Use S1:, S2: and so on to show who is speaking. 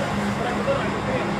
S1: You.